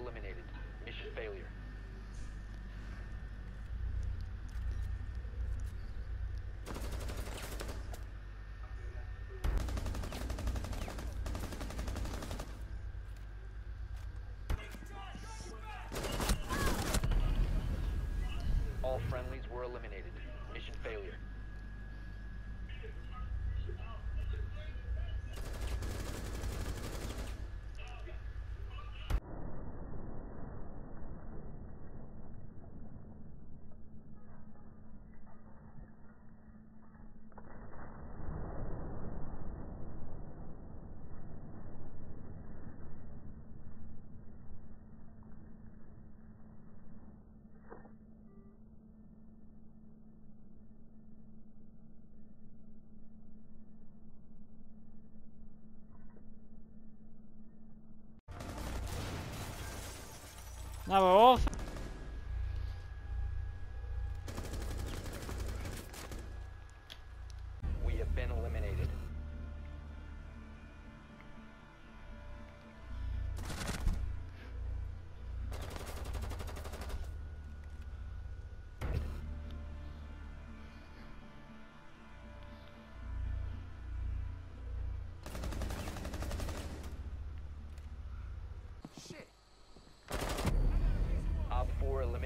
eliminated. Mission failure. All friendlies were eliminated. Now we're off.